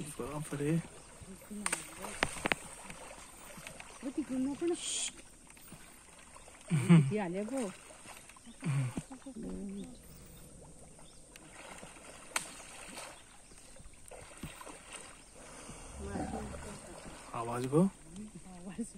बापरे हो तिकडून नको ना किती आले गो आवाज़ गो आवाज़